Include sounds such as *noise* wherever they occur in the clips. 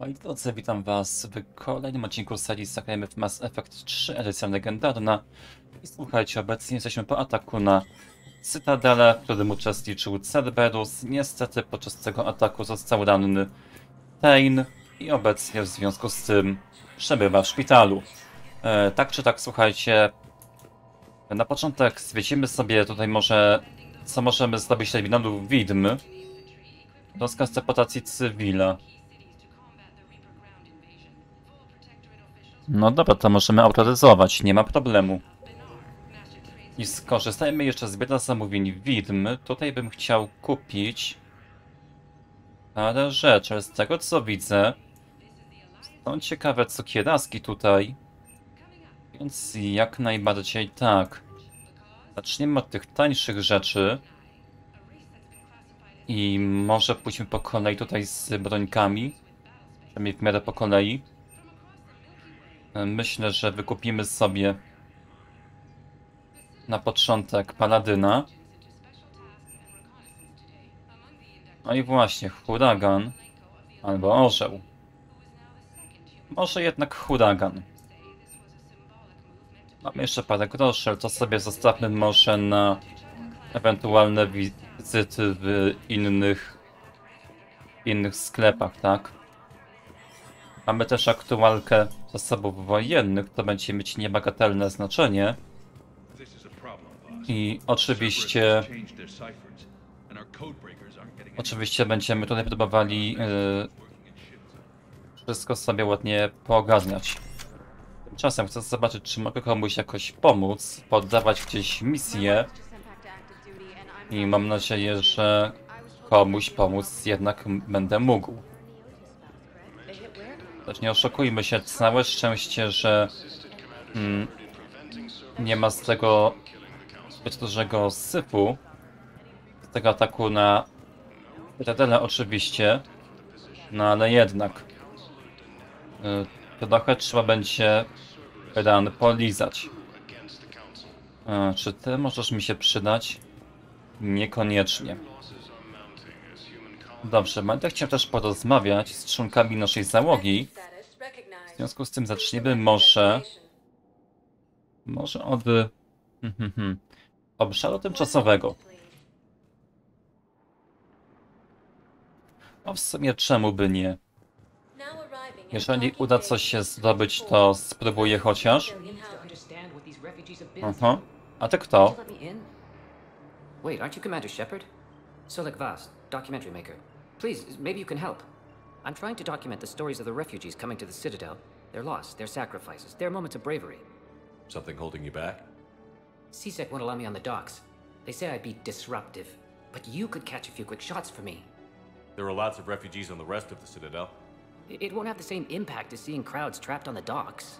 Moi drodzy, witam was w kolejnym odcinku serii zagrajmy w Mass Effect 3 edycja legendarna. I słuchajcie, obecnie jesteśmy po ataku na Cytadelę, w którym uczestniczył Cerberus. Niestety podczas tego ataku został ranny Tain i obecnie w związku z tym przebywa w szpitalu. E, tak czy tak, słuchajcie, na początek zwiedzimy sobie tutaj może, co możemy zrobić winodów widm. Rozkaz deportacji cywila. No dobra, to możemy autoryzować, nie ma problemu. I skorzystajmy jeszcze z bieda zamówień widm. Tutaj bym chciał kupić parę rzeczy. Z tego co widzę, są ciekawe cukieraski tutaj. Więc jak najbardziej tak. Zaczniemy od tych tańszych rzeczy. I może pójdźmy po kolei tutaj z brońkami. Przynajmniej w miarę po kolei. Myślę, że wykupimy sobie na początek Paladyna. No i właśnie, huragan albo orzeł. Może jednak huragan. Mamy jeszcze parę groszy, to sobie zostawmy może na ewentualne wizyty w innych, innych sklepach, tak? Mamy też aktualkę zasobów wojennych, to będzie mieć niebagatelne znaczenie. I oczywiście, oczywiście będziemy tutaj próbowali yy, wszystko sobie ładnie poogarniać. Tymczasem chcę zobaczyć, czy mogę komuś jakoś pomóc, poddawać gdzieś misję. I mam nadzieję, że komuś pomóc jednak będę mógł. Też nie oszukujmy się, całe szczęście, że mm, nie ma z tego zbyt dużego syfu. Z tego ataku na Redele oczywiście. No ale jednak. Y, trochę trzeba będzie ran polizać. Y, czy ty możesz mi się przydać? Niekoniecznie. Dobrze, będę chciał też porozmawiać z członkami naszej załogi. W związku z tym zaczniemy może... Może od... Hmm, hmm, hmm. Obszaru tymczasowego. No w sumie czemu by nie? Jeżeli uda coś się zdobyć, to spróbuję chociaż. Aha. A ty kto? Wait, aren't you Commander Shepard? Solek Vast, documentary maker. Please, maybe you can help. I'm trying to document the stories of the refugees coming to the Citadel. Their loss, their sacrifices, their moments of bravery. Something holding you back? CSEC won't allow me on the docks. They say I'd be disruptive. But you could catch a few quick shots for me. There are lots of refugees on the rest of the Citadel. It won't have the same impact as seeing crowds trapped on the docks.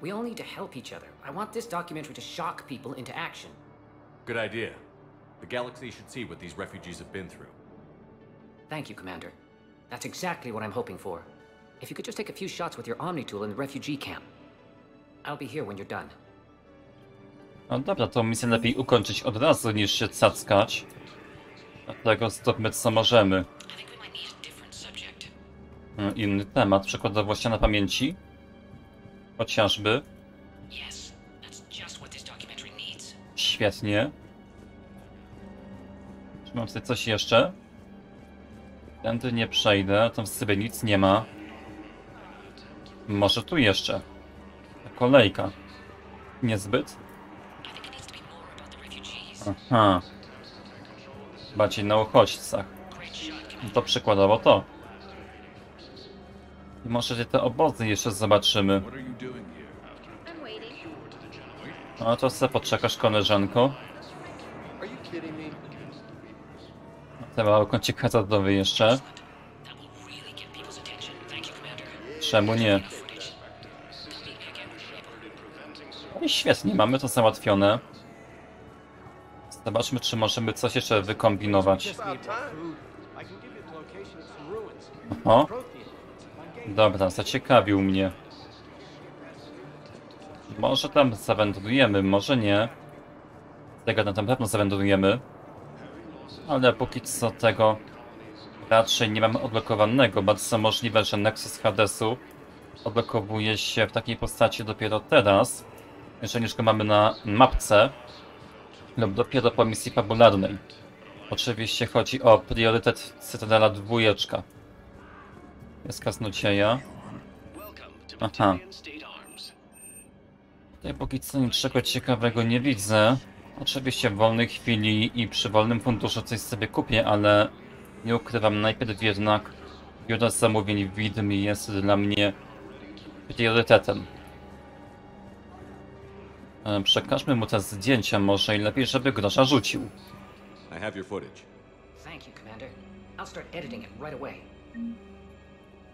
We all need to help each other. I want this documentary to shock people into action. Good idea. The galaxy should see what these refugees have been through. Thank you, Commander. That's exactly what I'm hoping for. If you could just take a few shots with your Omni tool in the refugee camp. I'll be here when you're done. No dobra, to misję lepiej ukończyć od razu niż się cackać. Dlatego zróbmy co możemy. E, Inny temat, przykładowo ściana pamięci. Chociażby. Świetnie. Czy mam tutaj coś jeszcze? Tędy nie przejdę, tam w sobie nic nie ma. Może tu jeszcze. Kolejka. Niezbyt? Aha. Bardziej na uchodźcach. No to przykładowo to. I może te obozy jeszcze zobaczymy. No to se poczekasz koleżanko. Mały kącik hazardowy jeszcze. Czemu nie? No i świetnie, mamy to załatwione. Zobaczmy, czy możemy coś jeszcze wykombinować. About time. I can give you the location of some ruins. O, Prothean. My game dobra, zaciekawił mnie. Może tam zawędrujemy, może nie. Tego na pewno zawędrujemy. Ale póki co tego raczej nie mamy odblokowanego. Bardzo możliwe, że Nexus Hadesu odblokowuje się w takiej postaci dopiero teraz, jeżeli już go mamy na mapce, lub dopiero po misji fabularnej. Oczywiście chodzi o priorytet Cytadela dwójeczka. Jest kaznodzieja. Aha. Tutaj póki co niczego ciekawego nie widzę. Oczywiście w wolnej chwili i przy wolnym funduszu coś sobie kupię, ale nie ukrywam, najpierw jednak biuro zamówień widm jest dla mnie priorytetem. E, Przekażmy mu te zdjęcia może i lepiej, żeby grosza rzucił. I have your footage. Thank you, Commander. I'll start editing it right away.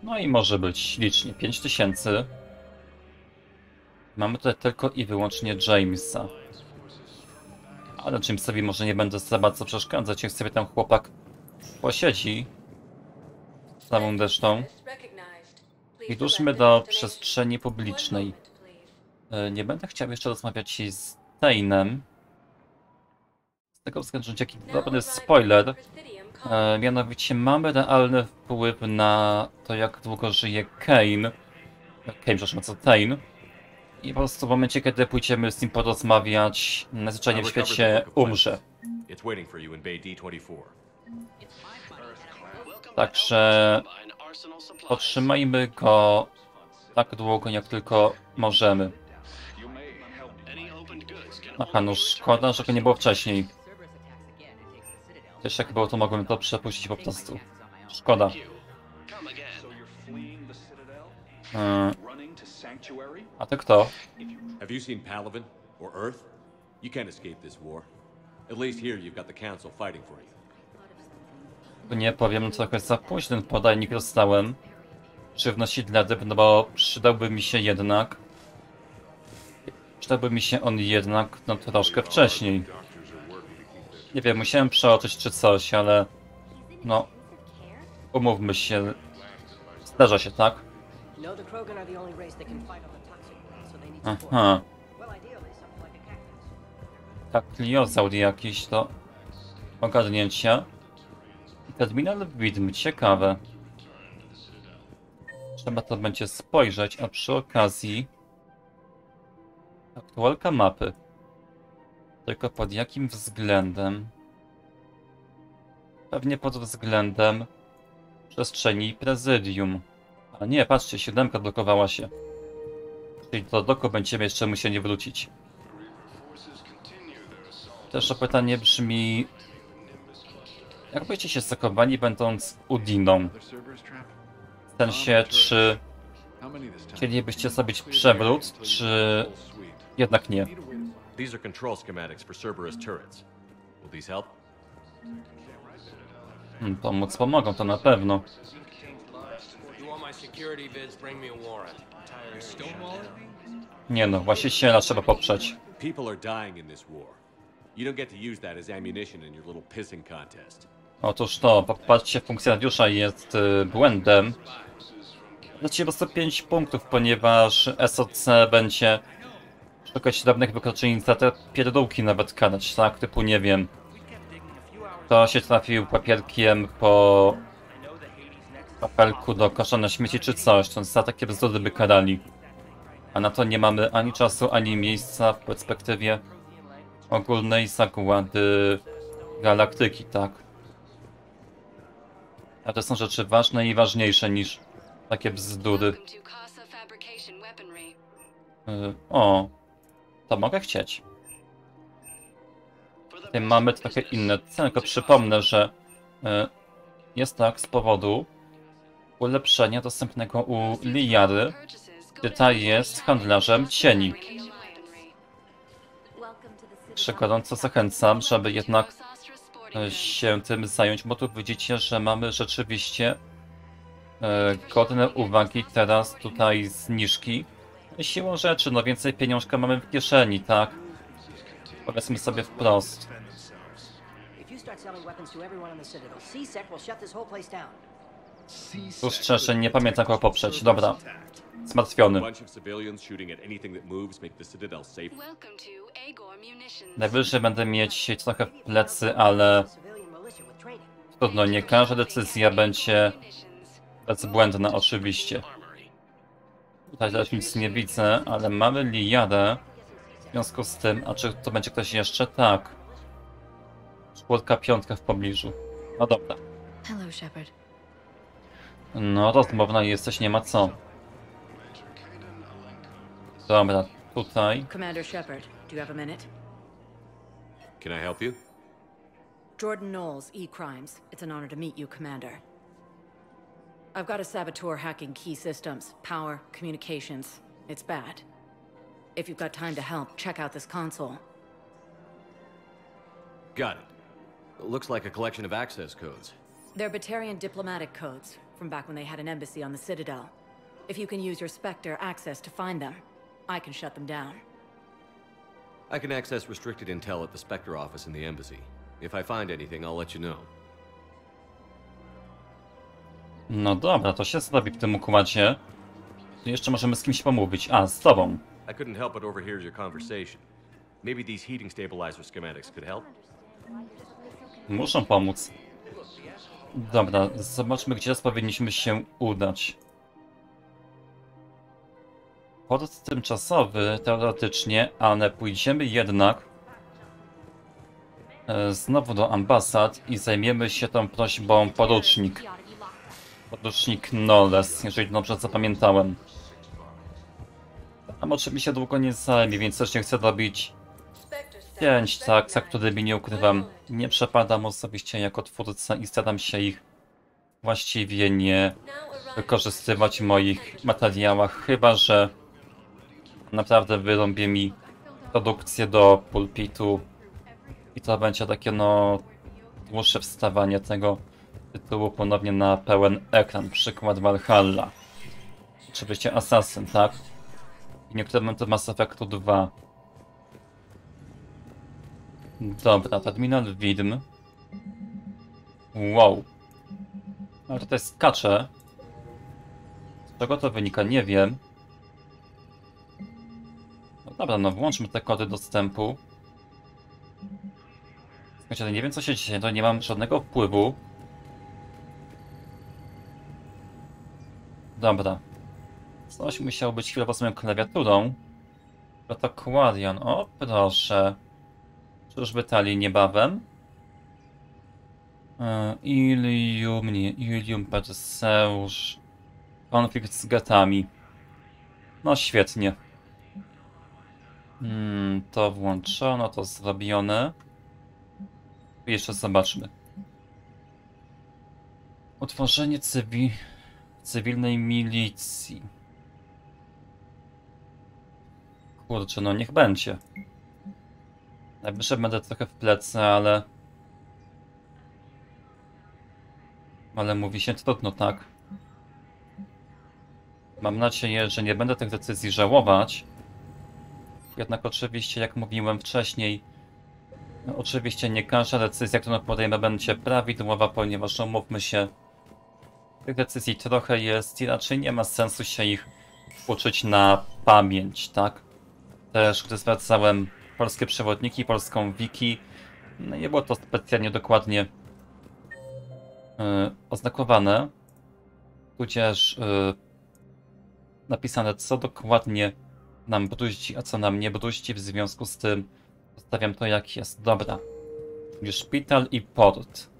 No i może być ślicznie. 5000. Mamy tutaj tylko i wyłącznie Jamesa. Ale Jamesowi może nie będę za bardzo przeszkadzać, niech sobie tam chłopak posiedzi. Z całą deszczą. I do przestrzeni publicznej. E, Nie będę chciał jeszcze rozmawiać z Tainem. Z tego względu, że jaki dobry spoiler. E, mianowicie mamy realny wpływ na to, jak długo żyje Kane. Kane, przepraszam, co Tain. I po prostu w momencie, kiedy pójdziemy z nim porozmawiać, najzwyczajniej w świecie umrze. It's waiting for you in Bay D24. Także otrzymajmy go tak długo, jak tylko możemy. Aha, no szkoda, że go nie było wcześniej. Wiesz, jak było, to mogłem to przepuścić po prostu. Szkoda. E, a ty kto? Have you seen Palaven or Earth? You can't escape this war. At least here you've got the Council fighting for you. Nie powiem, trochę za późny ten podajnik dostałem. Żywności dla dyb, no bo przydałby mi się jednak. Przydałby mi się on jednak, no troszkę wcześniej. Nie wiem, musiałem przeoczyć czy coś, ale... No... Umówmy się... Zdarza się, tak? No, the Krogan are the only race that can fight on the toxic plane, so they need support. Aha. Tak, kliozaur jakiś to... Ogarnięcia. I terminal widm, ciekawe. Trzeba to będzie spojrzeć, a przy okazji... Aktualka mapy. Tylko pod jakim względem? Pewnie pod względem przestrzeni prezydium. A nie, patrzcie, siódemka blokowała się. Czyli do doku będziemy jeszcze musieli wrócić. Też to pytanie brzmi... Jak byście się sekowali będąc Udiną? W sensie, czy chcielibyście zrobić przewrót, czy jednak nie? These are control schematics for Cerberus turrets. Will these help? Hmm, pomóc pomogą, to na pewno. Nie no, właściciela trzeba poprzeć. People are dying in this war. You don't get to use that as ammunition in your little pissing contest. Otóż to, popatrzcie, funkcjonariusza jest y, błędem. Dacie po prostu 5 punktów, ponieważ SOC będzie szukać drobnych wykroczeń za te pierdółki nawet karać, tak? Typu, nie wiem, to się trafił papierkiem po papelku do kosza na śmieci czy coś, to za takie bzdury by karali. A na to nie mamy ani czasu, ani miejsca w perspektywie ogólnej zagłady galaktyki, tak? A to są rzeczy ważne i ważniejsze niż takie bzdury. Y, o, to mogę chcieć. Tutaj mamy trochę inne ceny, tylko przypomnę, że y, jest tak z powodu ulepszenia dostępnego u Liary, gdy ta jest handlarzem cieni. Także gorąco zachęcam, żeby jednak y, się tym zająć, bo tu widzicie, że mamy rzeczywiście e, godne uwagi teraz tutaj zniżki. Siłą rzeczy, no więcej pieniążka mamy w kieszeni, tak? Powiedzmy sobie wprost. If you start selling weapons to everyone on the Citadel, C-Sec will shut this whole place down. Szczerze nie pamiętam kogo poprzeć. Dobra. Zmartwiony. Najwyżej będę mieć trochę w plecy, ale. Trudno, nie każda decyzja będzie bezbłędna oczywiście. Tutaj też nic nie widzę, ale mamy Liadę. W związku z tym, a czy to będzie ktoś jeszcze? Tak. Czwórka, piątka w pobliżu. No dobra. Hello, Shepard. No, rozmowna jesteś, nie ma co. Dobra, tutaj. Commander Shepard, do you have a minute? Can I help you? Jordan Knowles, E Crimes. It's an honor to meet you, Commander. I've got a saboteur hacking key systems, power, communications. It's bad. If you've got time to help, check out this console. Got it. Looks like a collection of access codes. They're Batarian diplomatic codes from back when they had an embassy on the Citadel. If you can use your Spectre access to find them, I can shut them down. I can access restricted intel at the Spectre office in the embassy. If I find anything, I'll let you know. No dobra, to się zrobi w tym układzie. Tu jeszcze możemy z kimś pomówić. A, z tobą. I couldn't help but overhear your conversation. Maybe these heating stabilizer schematics could help? Muszą pomóc. Dobra, zobaczmy, gdzie teraz powinniśmy się udać. Port tymczasowy, teoretycznie, ale pójdziemy jednak e, znowu do ambasad i zajmiemy się tą prośbą porucznik. Porucznik Knowles, jeżeli dobrze zapamiętałem. Tam oczywiście długo nie zajmie, więc też nie chcę robić pięć tak, za którymi nie ukrywam. Nie przepadam osobiście jako twórca i staram się ich właściwie nie wykorzystywać w moich materiałach, chyba że naprawdę wyrąbie mi produkcję do pulpitu i to będzie takie no dłuższe wstawanie tego tytułu ponownie na pełen ekran. Przykład Valhalla. Oczywiście Assassin, tak? I niektóre momenty Mass Effectu 2. Dobra, terminal widm. Wow. Ale tutaj skacze. Z czego to wynika, nie wiem. No dobra, no włączmy te kody dostępu. Słuchajcie, nie wiem co się dzieje, to nie mam żadnego wpływu. Dobra. Coś musiało być chwilę z moją klawiaturą. Protoquarian, o proszę. Czyżby tali niebawem? E, Ilium, nie, Ilium, Perseusz. Konflikt z getami. No świetnie. Hmm, to włączono, to zrobione. Jeszcze zobaczmy. Utworzenie cywi... cywilnej milicji. Kurczę, no niech będzie. Najwyżej będę trochę w plecy, ale... Ale mówi się trudno, tak? Mam nadzieję, że nie będę tych decyzji żałować. Jednak oczywiście, jak mówiłem wcześniej, no, oczywiście nie każda decyzja, którą podejmę, będzie prawidłowa, ponieważ umówmy się, tych decyzji trochę jest i raczej nie ma sensu się ich uczyć na pamięć, tak? Też, gdy zwracałem polskie przewodniki, polską wiki, no nie było to specjalnie dokładnie yy, oznakowane, tudzież yy, napisane, co dokładnie nam bruździ, a co nam nie bruździ, w związku z tym zostawiam to jak jest. Dobra. Szpital i port.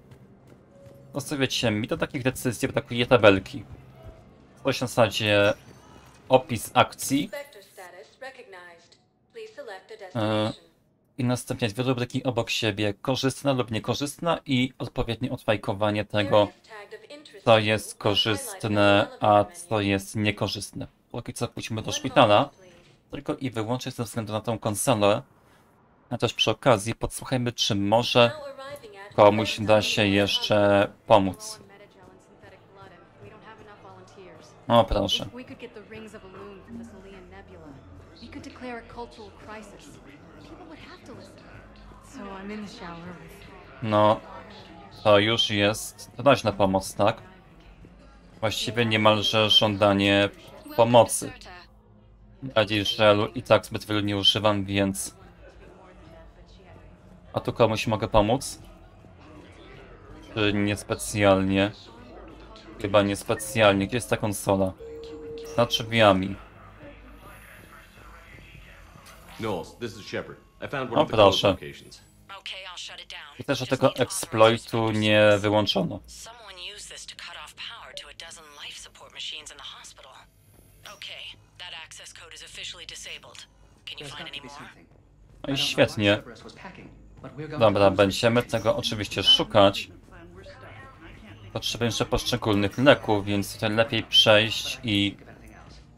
Wiecie, mi do takich decyzji brakuje tabelki. Coś na zasadzie opis akcji i następnie dwie rubryki obok siebie, korzystna lub niekorzystna i odpowiednie odfajkowanie tego, co jest korzystne, a co jest niekorzystne. Póki co pójdźmy do szpitala, tylko i wyłącznie ze względu na tą konsolę, a też przy okazji podsłuchajmy, czy może komuś da się jeszcze pomóc. O, proszę. Could declare a cultural crisis. People would have to listen. So I'm in the shower No, to już jest doraźna pomoc, tak? Właściwie niemalże żądanie pomocy. Bardziej żelu i tak zbyt wielu nie używam, więc... A tu komuś mogę pomóc? Czy niespecjalnie? Chyba niespecjalnie. Gdzie jest ta konsola? Za drzwiami. Knowles, this is Shepard. I found one O, of the proszę. locations. Okay, I'll shut it down. I też, że Just tego need exploitu nie wyłączono. Someone used this to cut off power to a dozen life support machines in the hospital. Okay, that access code is officially disabled. Can you find any more? No i świetnie. Dobra, będziemy tego oczywiście szukać. Potrzebuję jeszcze poszczególnych leków, więc tutaj lepiej przejść i,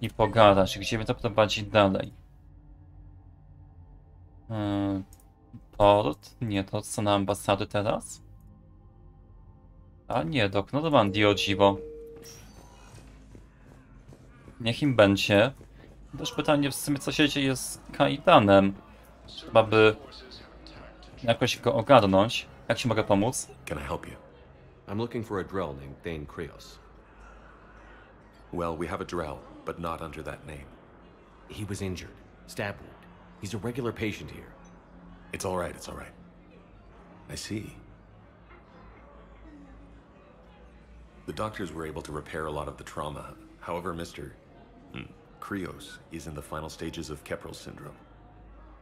i pogadać. Gdzie mnie to prowadzi dalej? Yy, port? Nie, to co na ambasady teraz? A nie, do Normandiii o dziwo. Niech im będzie. Też pytanie w sumie co się dzieje z Kaidanem. Trzeba by jakoś go ogarnąć. Jak ci mogę pomóc? Can I help you? I'm looking for a Drell named Thane Krios. Well, we have a Drell, but not under that name. He was injured. Stab. He's a regular patient here. It's all right, it's all right. I see. The doctors were able to repair a lot of the trauma. However, Mr. Hmm, Krios is in the final stages of Keprel syndrome.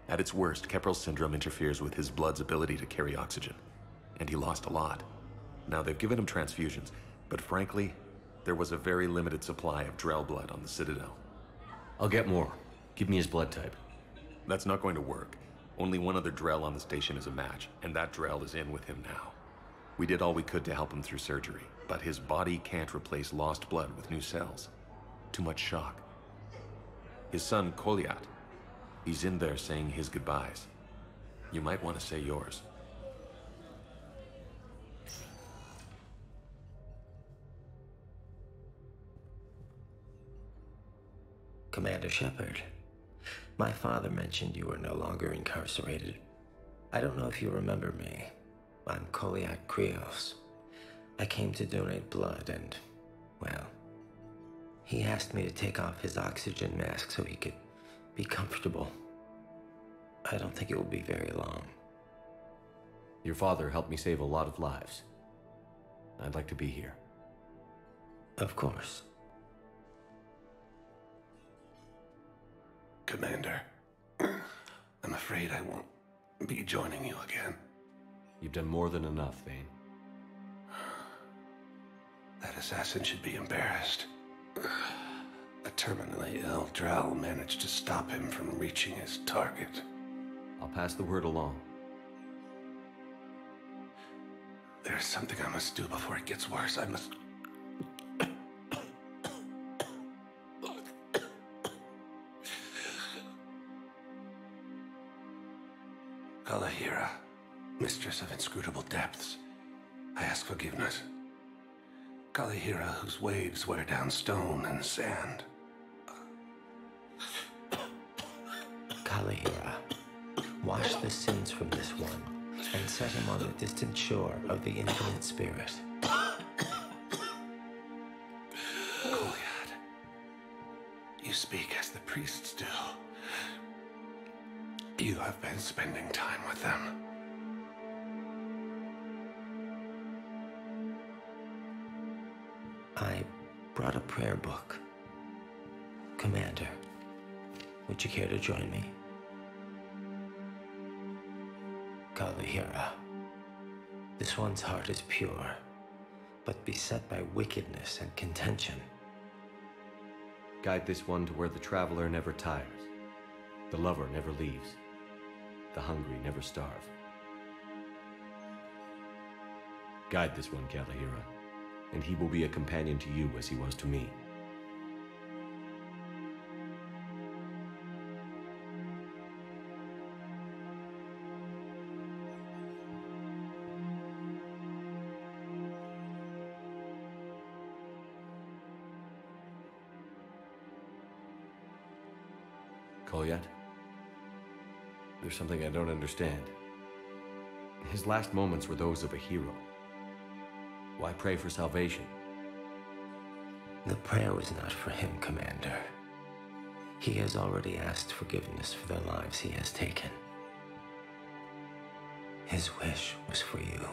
At its worst, Keprel syndrome interferes with his blood's ability to carry oxygen, and he lost a lot. Now, they've given him transfusions, but frankly, there was a very limited supply of Drell blood on the Citadel. I'll get more. Give me his blood type. That's not going to work. Only one other Drell on the station is a match, and that Drell is in with him now. We did all we could to help him through surgery, but his body can't replace lost blood with new cells. Too much shock. His son, Kolyat, he's in there saying his goodbyes. You might want to say yours. Commander Shepard, my father mentioned you were no longer incarcerated. I don't know if you remember me. I'm Koliak Krios. I came to donate blood and, well, he asked me to take off his oxygen mask so he could be comfortable. I don't think it will be very long. Your father helped me save a lot of lives. I'd like to be here. Of course. Commander, *clears throat* I'm afraid I won't be joining you again. You've done more than enough, Vane. *sighs* That assassin should be embarrassed. A terminally ill Drow managed to stop him from reaching his target. I'll pass the word along. There's something I must do before it gets worse. I must. Mistress of inscrutable depths, I ask forgiveness. Kalahira, whose waves wear down stone and sand. *coughs* Kalihira, wash the sins from this one and set him on the distant shore of the infinite spirit. Goliath, you speak as the priests do. You have been spending time with them. I brought a prayer book. Commander, would you care to join me? Kalihira, this one's heart is pure, but beset by wickedness and contention. Guide this one to where the traveler never tires, the lover never leaves, the hungry never starve. Guide this one, Kalahira, and he will be a companion to you as he was to me. Kolyat? There's something I don't understand. His last moments were those of a hero. Why pray for salvation? The prayer was not for him, Commander. He has already asked forgiveness for the lives he has taken. His wish was for you.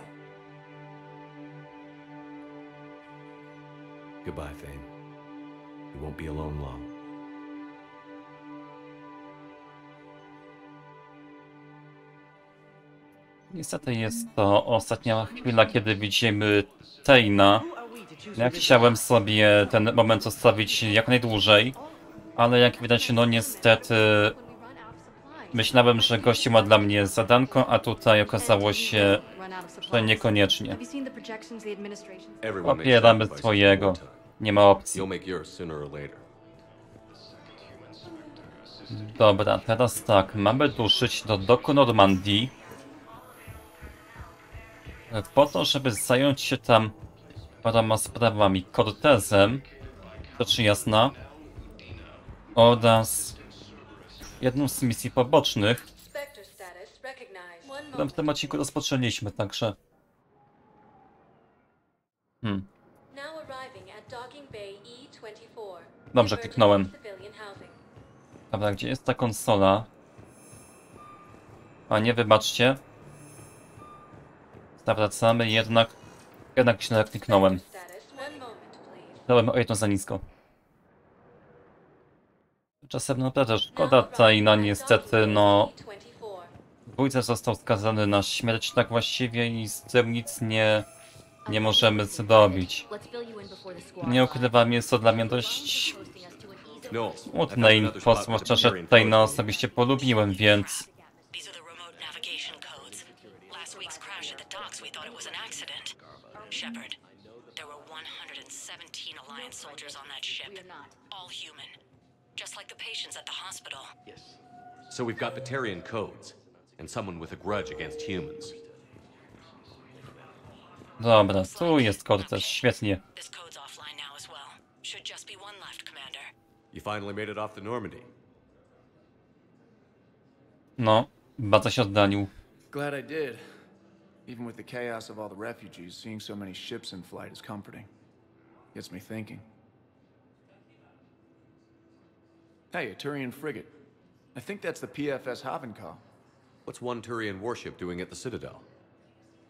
Goodbye, Thane. You won't be alone long. Niestety jest to ostatnia chwila, kiedy widzimy Tejna. Ja chciałem sobie ten moment zostawić jak najdłużej, ale jak widać, no niestety myślałem, że gości ma dla mnie zadanko, a tutaj okazało się, że niekoniecznie. Opieramy swojego. Nie ma opcji. Dobra, teraz tak, mamy ruszyć do doku Normandii. Po to, żeby zająć się tam paroma sprawami Cortezem, rzecz jasna, oraz jedną z misji pobocznych, którą w tym odcinku rozpoczęliśmy, także... Hmm, Now arriving at Docking Bay E24. dobrze, kliknąłem. Dobra, gdzie jest ta konsola? A nie, wybaczcie. Zawracamy, jednak... Jednak źle kliknąłem. Status. One moment, please. Dałem o jedno za nisko. Czasem naprawdę szkoda tej, no niestety, no... Wójce został skazany na śmierć tak właściwie i z tym nic nie... nie możemy zrobić. Nie ukrywam, jest to dla mnie dość smutne info, zwłaszcza, że Tejna osobiście polubiłem, więc... Shepard, there were 117 Alliance soldiers on that ship. All human. Just like the patients at the hospital. Yes. So we've got Batarian codes, and someone with a grudge against humans. Dobra, tu jest Cortez, świetnie. This code's offline now as well. Should just be one left, Commander. You finally made it off the Normandy. No, bardzo się oddalił. Glad I did. Even with the chaos of all the refugees, seeing so many ships in flight is comforting. Gets me thinking. Hey, a Turian frigate. I think that's the PFS Havenkal. What's one Turian warship doing at the Citadel?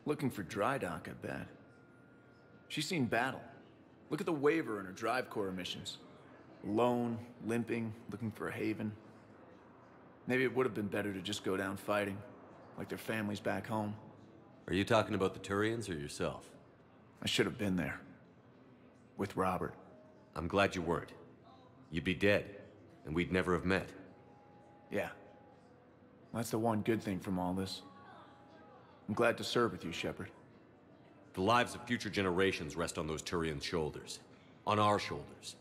Looking for dry dock, I bet. She's seen battle. Look at the waiver in her drive core emissions. Alone, limping, looking for a haven. Maybe it would have been better to just go down fighting, like their families back home. Are you talking about the Turians or yourself? I should have been there. With Robert. I'm glad you weren't. You'd be dead, and we'd never have met. Yeah. That's the one good thing from all this. I'm glad to serve with you, Shepard. The lives of future generations rest on those Turian shoulders. On our shoulders.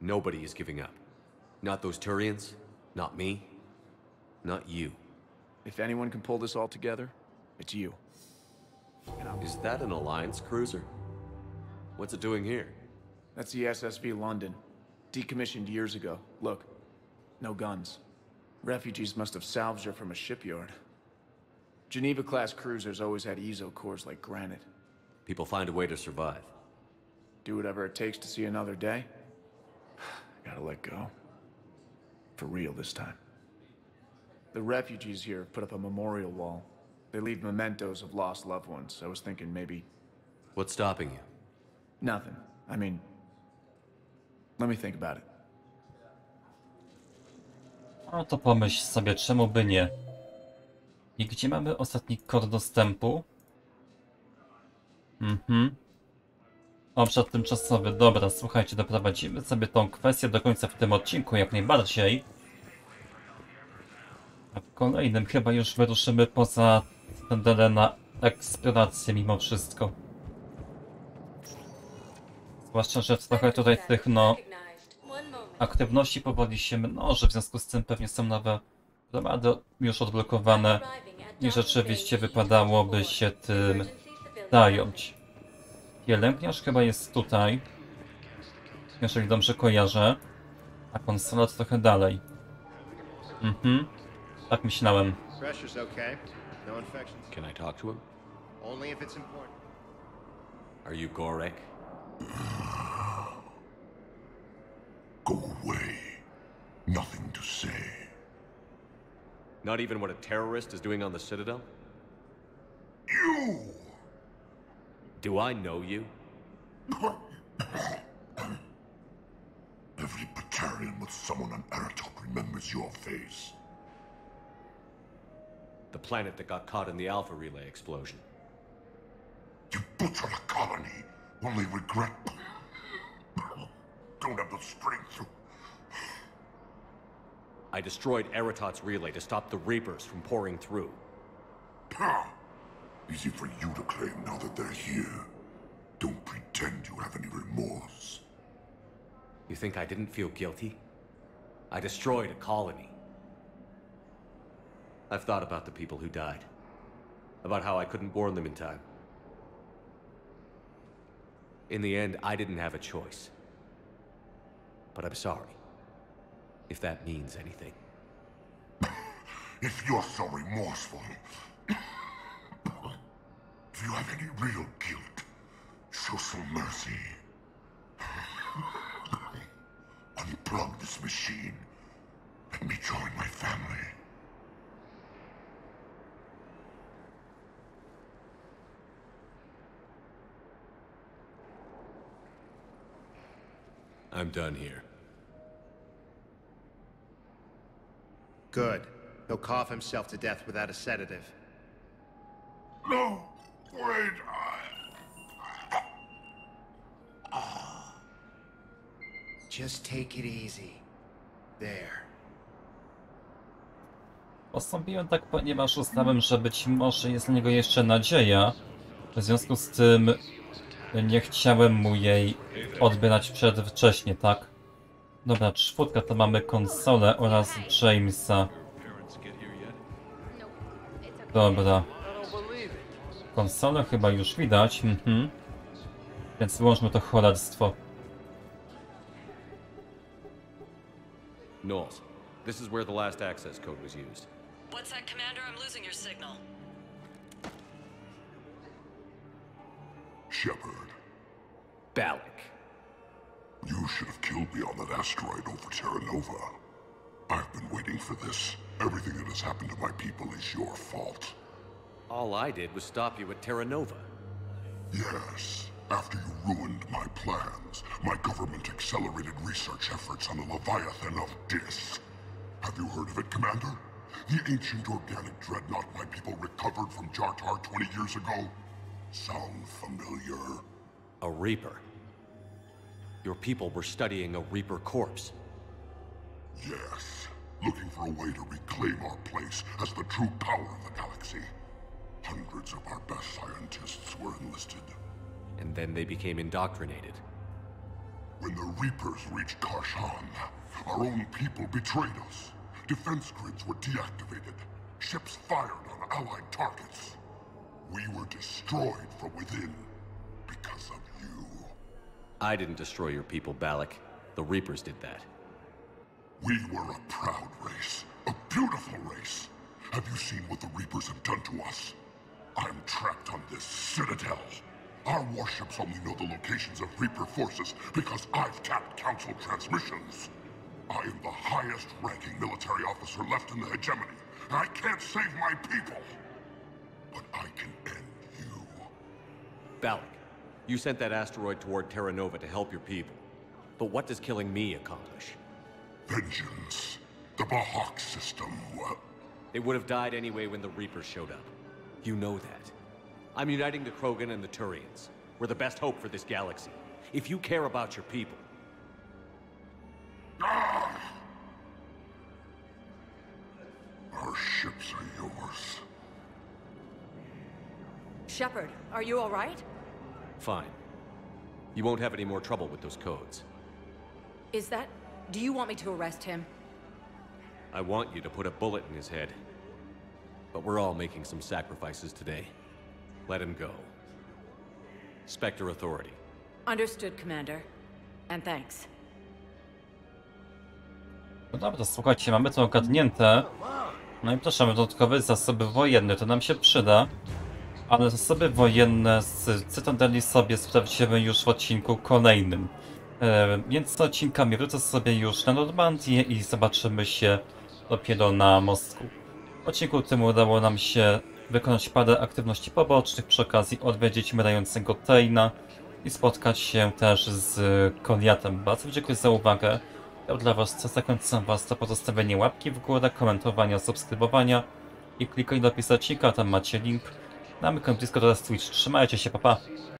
Nobody is giving up. Not those Turians, not me, not you. If anyone can pull this all together, it's you. Is that an Alliance cruiser? What's it doing here? That's the SSV London. Decommissioned years ago. Look, no guns. Refugees must have salvaged her from a shipyard. Geneva-class cruisers always had EZO cores like granite. People find a way to survive. Do whatever it takes to see another day. *sighs* Gotta let go. For real this time. The refugees here have put up a memorial wall. They leave mementos of lost loved ones. I was thinking maybe... What's stopping you? Nothing. I mean... Let me think about it. No to pomyśl sobie, czemu by nie. I gdzie mamy ostatni kod dostępu? Mhm. Obszar tymczasowy. Dobra, słuchajcie, doprowadzimy sobie tą kwestię do końca w tym odcinku, jak najbardziej. A w kolejnym chyba już wyruszymy poza ten na eksplorację mimo wszystko. Zwłaszcza, że trochę tutaj tych, no, aktywności powoli się mnoży, w związku z tym pewnie są nowe gromady już odblokowane i rzeczywiście wypadałoby się tym zająć. Pielęgniarz chyba jest tutaj, jeżeli dobrze kojarzę, a konsola trochę dalej. Mhm, tak myślałem. Pressure's okay. No infections. Can I talk to him? Only if it's important. Are you Gorek? Go away. Nothing to say. Not even what a terrorist is doing on the Citadel? You! Do I know you? Turian with someone on Aratok remembers your face. The planet that got caught in the Alpha Relay explosion. You butchered a colony, only regret. Don't have the strength to. I destroyed Eratot's relay to stop the Reapers from pouring through. Ha! Easy for you to claim now that they're here. Don't pretend you have any remorse. You think I didn't feel guilty? I destroyed a colony. I've thought about the people who died. About how I couldn't warn them in time. In the end, I didn't have a choice. But I'm sorry. If that means anything. If you're so remorseful, do you have any real guilt? Show some mercy. Unplug this machine. Let me join my family. I'm done here. Good. He'll cough himself to death without a sedative. No! Wait! Just take it easy. There. Postąpiłem tak, ponieważ uznałem, że być może jest na niego jeszcze nadzieja. W związku z tym nie chciałem mu jej odbierać przedwcześnie, tak? Dobra, czwórka to mamy konsolę oraz Jamesa. Dobra. Konsolę chyba już widać, mhm. Więc wyłączmy to cholerstwo. Knowles, this is where the last access code was used. What's that, Commander? I'm losing your signal. Shepard, Balak. you should have killed me on that asteroid over Terra Nova. I've been waiting for this. Everything that has happened to my people is your fault. All I did was stop you at Terra Nova. Yes. After you ruined my plans, my government accelerated research efforts on the Leviathan of Dis. Have you heard of it, Commander? The ancient organic dreadnought my people recovered from Jartar 20 years ago? Sound familiar? A Reaper. Your people were studying a Reaper corpse. Yes. Looking for a way to reclaim our place as the true power of the galaxy. Hundreds of our best scientists were enlisted. And then they became indoctrinated. When the Reapers reached Karshan, our own people betrayed us. Defense grids were deactivated. Ships fired on Allied targets. We were destroyed from within because of. I didn't destroy your people, Balak. The Reapers did that. We were a proud race. A beautiful race. Have you seen what the Reapers have done to us? I'm trapped on this citadel. Our warships only know the locations of Reaper forces because I've tapped Council transmissions. I am the highest ranking military officer left in the hegemony, and I can't save my people. But I can end you. Balak, you sent that asteroid toward Terra Nova to help your people. But what does killing me accomplish? Vengeance. The Bahak system. They would have died anyway when the Reapers showed up. You know that. I'm uniting the Krogan and the Turians. We're the best hope for this galaxy. If you care about your people, ah! our ships are yours. Shepard, are you all right? Fine. You won't have any more trouble with those codes. Is that... Do you want me to arrest him? I want you to put a bullet in his head. But we're all making some sacrifices today. Let him go. Spectre Authority. Understood, Commander. And thanks. No dobra, słuchajcie, mamy to ogarnięte. No i proszę, mamy dodatkowe zasoby wojenne, to nam się przyda. Ale zasoby wojenne z Cytadeli sobie sprawdzimy już w odcinku kolejnym. E, między odcinkami wrócę sobie już na Normandię i zobaczymy się dopiero na Moskwu. W odcinku tym udało nam się wykonać parę aktywności pobocznych, przy okazji odwiedzić mydającego Teina i spotkać się też z Koliatem. Bardzo dziękuję za uwagę. miał dla was czas, zachęcam was do pozostawienia łapki w górę, komentowania, subskrybowania i klikania do pisacika, tam macie link. Na kanał Discord oraz Twitch. Trzymajcie się, papa. Pa.